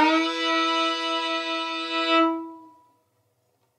Bye.